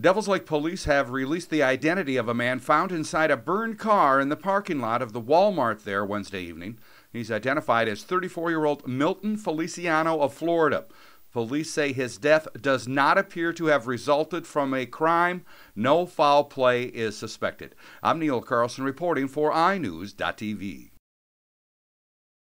Devils Lake police have released the identity of a man found inside a burned car in the parking lot of the Walmart there Wednesday evening. He's identified as 34 year old Milton Feliciano of Florida. Police say his death does not appear to have resulted from a crime. No foul play is suspected. I'm Neil Carlson reporting for iNewZ.TV.